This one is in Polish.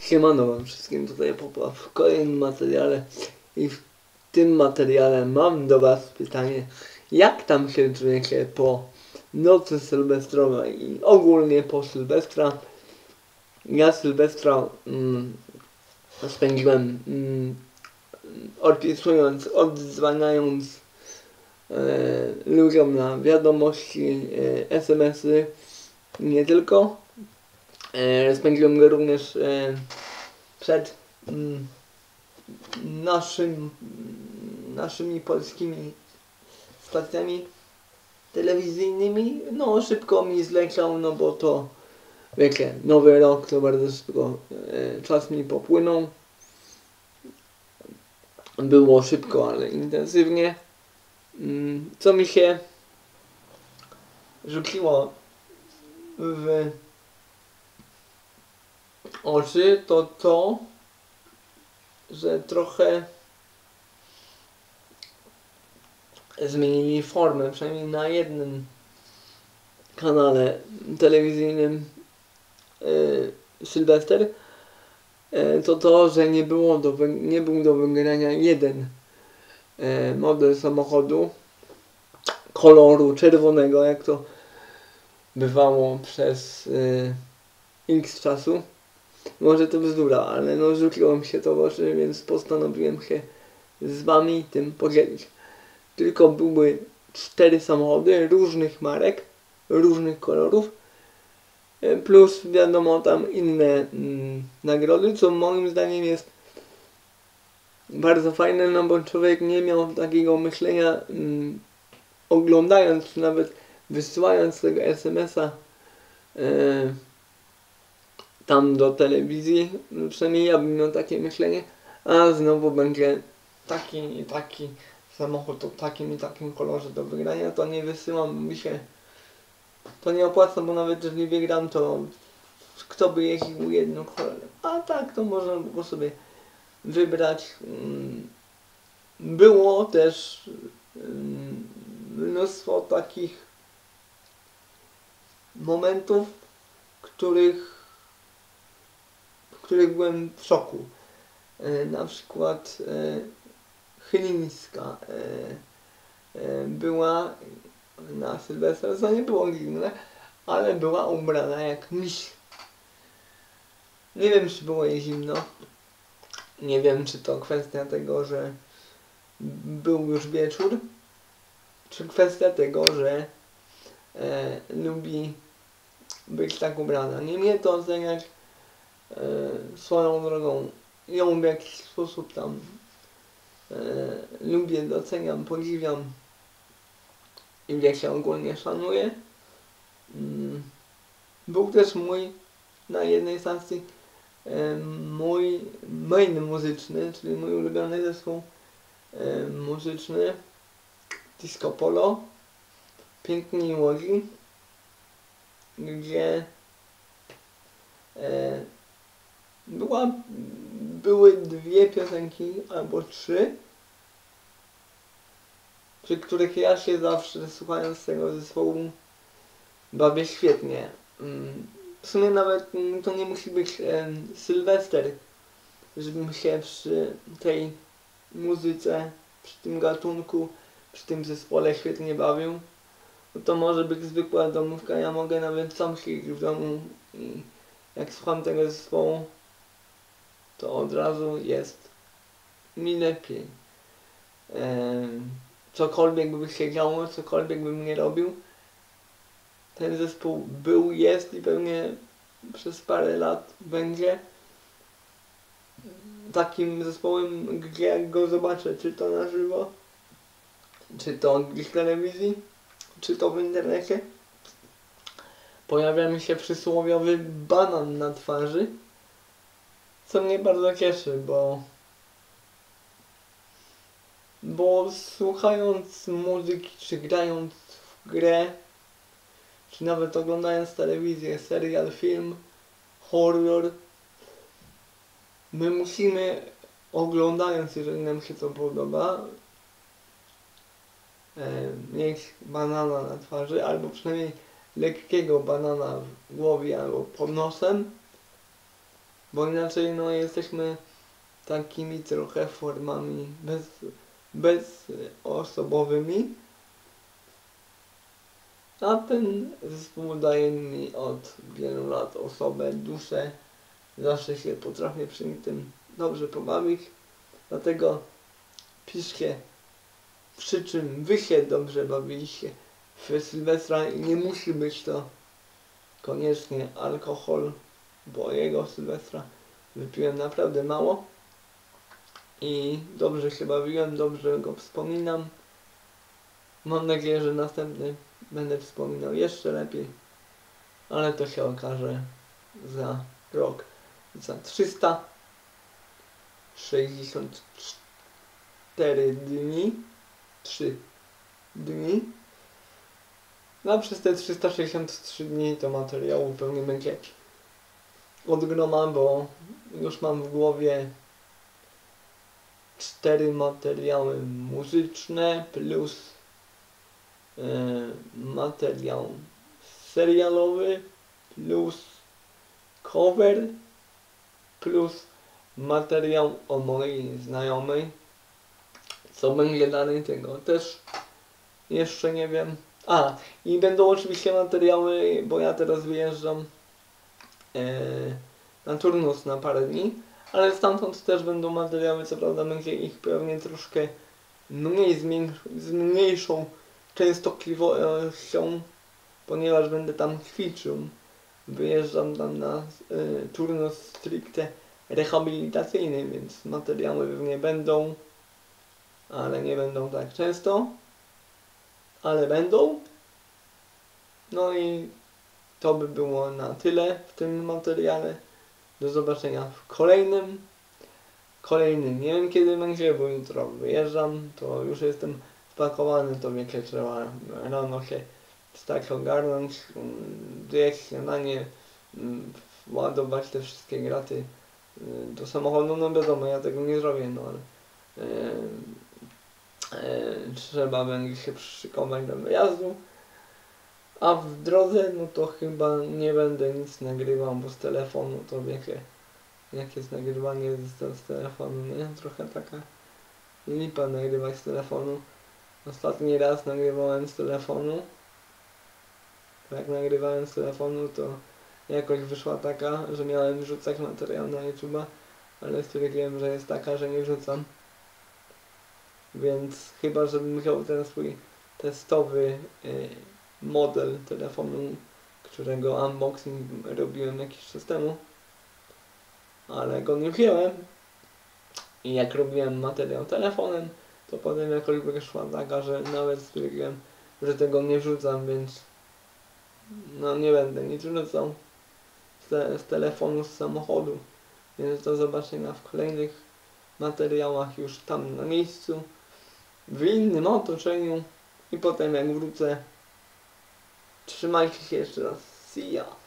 Siemano wam wszystkim, tutaj Popa w kolejnym materiale i w tym materiale mam do was pytanie, jak tam się czujecie po nocy sylwestrowej i ogólnie po Sylwestra. Ja Sylwestra mm, spędziłem mm, odpisując, odzwaniając e, ludziom na wiadomości, e, SMS-y, nie tylko. E, spędziłem go również e, przed mm, naszym, naszymi polskimi stacjami telewizyjnymi. No, szybko mi zleciał, no bo to, wiecie, nowy rok to bardzo szybko e, czas mi popłynął. Było szybko, ale intensywnie. Mm, Co mi się rzuciło w oczy, to to, że trochę zmienili formę, przynajmniej na jednym kanale telewizyjnym yy, Sylwester, yy, to to, że nie, było do, nie był do wygrania jeden yy, model samochodu koloru czerwonego, jak to bywało przez yy, x czasu. Może to bzdura, ale no rzuciło mi się to w oczy, więc postanowiłem się z wami tym podzielić. Tylko były cztery samochody różnych marek, różnych kolorów, e, plus wiadomo tam inne mm, nagrody, co moim zdaniem jest bardzo fajne, no bo człowiek nie miał takiego myślenia mm, oglądając, nawet wysyłając tego SMS-a e, tam do telewizji, no przynajmniej ja bym miał takie myślenie, a znowu będzie taki i taki samochód o takim i takim kolorze do wygrania, to nie wysyłam mi się, to nie opłaca, bo nawet jeżeli wygram, to kto by jeździł jednym kolorem, a tak to można było sobie wybrać. Mm, Było też mm, mnóstwo takich momentów, których których byłem w szoku. E, na przykład e, Chylińska e, była na Sylwestra, co nie było dziwne, ale była ubrana jak miś. Nie wiem, czy było jej zimno. Nie wiem, czy to kwestia tego, że był już wieczór, czy kwestia tego, że e, lubi być tak ubrana. Nie mnie to oceniać swoją drogą. Ją w jakiś sposób tam e, lubię, doceniam, podziwiam i wiecie, ogólnie szanuję. Mm. Był też mój na jednej stacji e, mój main muzyczny, czyli mój ulubiony zespół e, muzyczny Disco Polo Piękni Łodzi gdzie e, była, były dwie piosenki albo trzy, przy których ja się zawsze słuchając tego zespołu bawię świetnie. Mm, W sumie nawet to nie musi być Sylwester, żebym się przy tej muzyce, przy tym gatunku, przy tym zespole świetnie bawił. To może być zwykła domówka, ja mogę nawet sam siedzieć w domu i jak słucham tego zespołu, to od razu jest mi lepiej. Cokolwiek by się działo, cokolwiek bym nie robił, ten zespół był, jest i pewnie przez parę lat będzie takim zespołem, gdzie jak go zobaczę, czy to na żywo, czy to gdzieś w telewizji, czy to w internecie, pojawia mi się przysłowiowy banan na twarzy, co mnie bardzo cieszy, bo bo słuchając muzyki, czy grając w grę, czy nawet oglądając telewizję, serial, film, horror, my musimy oglądając, jeżeli nam się to podoba, e, mieć banana na twarzy, albo przynajmniej lekkiego banana w głowie albo pod nosem, Bo inaczej no jesteśmy takimi trochę formami bez, bezosobowymi. A ten zespół daje mi od wielu lat osobę, duszę. Zawsze się potrafię przy tym dobrze pobawić. Dlatego piszcie przy czym wy się dobrze bawiliście w Sylwestra i nie musi być to koniecznie alkohol, bo jego Sylwestra wypiłem naprawdę mało i dobrze się bawiłem, dobrze go wspominam. Mam nadzieję, że następny będę wspominał jeszcze lepiej, ale to się okaże za rok, za 364 dni, 3 dni. No przez te 363 dni to materiału pewnie będzie od groma, bo już mam w głowie cztery materiały muzyczne plus e, materiał serialowy plus cover plus materiał o mojej znajomej. Co będzie dalej tego też jeszcze nie wiem. A, i będą oczywiście materiały, bo ja teraz wyjeżdżam na turnus na parę dni, ale stamtąd też będą materiały, co prawda będzie ich pewnie troszkę mniej z mniejszą częstotliwością, ponieważ będę tam ćwiczył. Wyjeżdżam tam na y, turnus stricte rehabilitacyjny, więc materiały pewnie będą, ale nie będą tak często, ale będą. No i to by było na tyle w tym materiale. Do zobaczenia w kolejnym. Kolejnym nie wiem kiedy będzie, bo jutro wyjeżdżam, to już jestem spakowany, to wiecie, trzeba rano się tak ogarnąć, zjeść śniadanie, mm, ładować te wszystkie graty y, do samochodu, no wiadomo, ja tego nie zrobię, no ale e, e, trzeba będzie się przyszykować do wyjazdu. A w drodze, no to chyba nie będę nic nagrywał, bo z telefonu to wiecie, jak jest nagrywanie z, z telefonu, nie? Trochę taka lipa nagrywać z telefonu. Ostatni raz nagrywałem z telefonu. Jak nagrywałem z telefonu, to jakoś wyszła taka, że miałem wrzucać materiał na YouTube'a, ale stwierdziłem, że jest taka, że nie wrzucam. Więc chyba, żebym wziął ten swój testowy yy, model telefonu, którego unboxing robiłem jakiś czas temu, ale go nie wziąłem. I jak robiłem materiał telefonem, to potem jakoś wyszła taka, że nawet stwierdziłem, że tego nie wrzucam, więc no nie będę nic wrzucał z, te, z telefonu, z samochodu. Więc do zobaczenia w kolejnych materiałach już tam na miejscu, w innym otoczeniu i potem jak wrócę Trzymajcie się jeszcze raz. See ya.